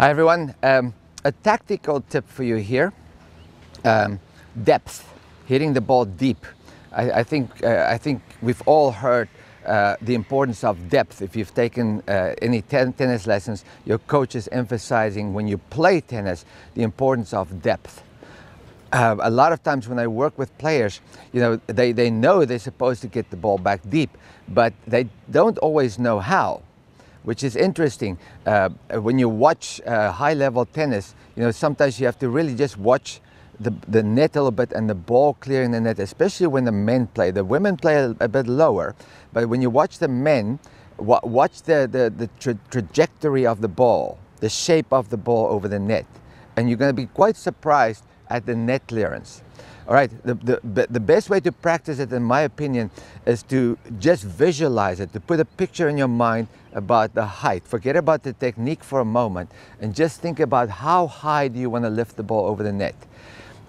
Hi everyone. Um, a tactical tip for you here: um, depth, hitting the ball deep. I, I think uh, I think we've all heard uh, the importance of depth. If you've taken uh, any ten tennis lessons, your coach is emphasizing when you play tennis the importance of depth. Uh, a lot of times when I work with players, you know, they, they know they're supposed to get the ball back deep, but they don't always know how which is interesting. Uh, when you watch uh, high level tennis, you know, sometimes you have to really just watch the, the net a little bit and the ball clearing the net, especially when the men play. The women play a, a bit lower, but when you watch the men, wa watch the, the, the tra trajectory of the ball, the shape of the ball over the net, and you're going to be quite surprised at the net clearance. All right, the, the, the best way to practice it, in my opinion, is to just visualize it, to put a picture in your mind about the height. Forget about the technique for a moment and just think about how high do you want to lift the ball over the net.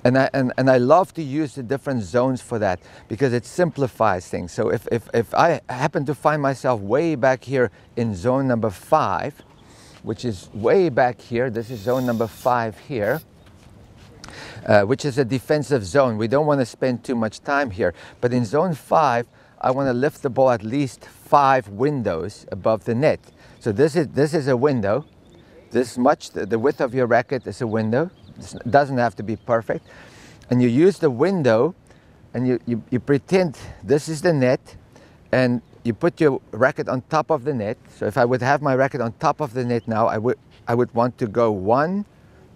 And I, and, and I love to use the different zones for that because it simplifies things. So if, if, if I happen to find myself way back here in zone number five, which is way back here, this is zone number five here, uh, which is a defensive zone. We don't want to spend too much time here. But in zone five, I want to lift the ball at least five windows above the net. So this is, this is a window. This much, the, width of your racket is a window. It doesn't have to be perfect. And you use the window and you, you, you pretend this is the net and you put your racket on top of the net. So if I would have my racket on top of the net now, I would, I would want to go one,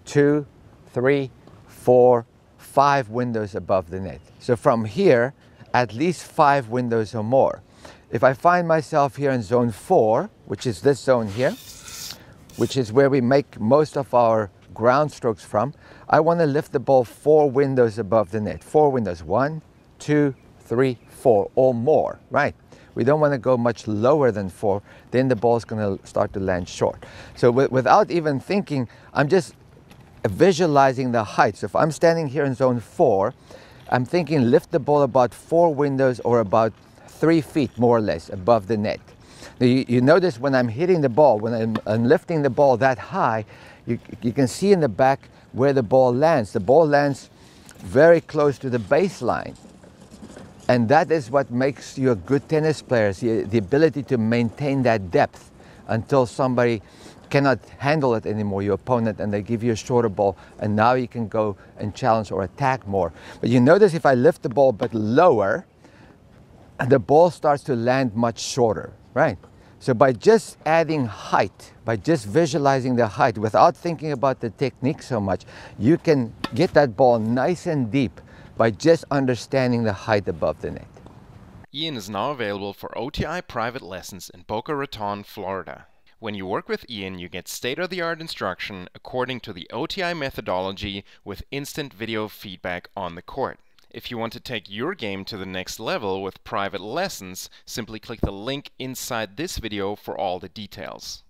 two, three, four, five windows above the net. So from here, at least five windows or more. If I find myself here in zone four, which is this zone here, which is where we make most of our ground strokes from, I want to lift the ball four windows above the net. Four windows, one, two, three, four, or more, right? We don't want to go much lower than four, then the ball's going to start to land short. So without even thinking, I'm just visualizing the height. So if I'm standing here in zone four, I'm thinking lift the ball about four windows or about three feet more or less above the net. Now you, you notice when I'm hitting the ball, when I'm, I'm lifting the ball that high, you, you can see in the back where the ball lands. The ball lands very close to the baseline. And that is what makes you a good tennis player, the, the ability to maintain that depth until somebody cannot handle it anymore, your opponent, and they give you a shorter ball, and now you can go and challenge or attack more. But you notice if I lift the ball but lower, the ball starts to land much shorter, right? So by just adding height, by just visualizing the height without thinking about the technique so much, you can get that ball nice and deep by just understanding the height above the net. Ean is now available for OTI private lessons in Boca Raton, Florida. When you work with Ean, you get state-of-the-art instruction according to the OTI methodology with instant video feedback on the court. If you want to take your game to the next level with private lessons, simply click the link inside this video for all the details.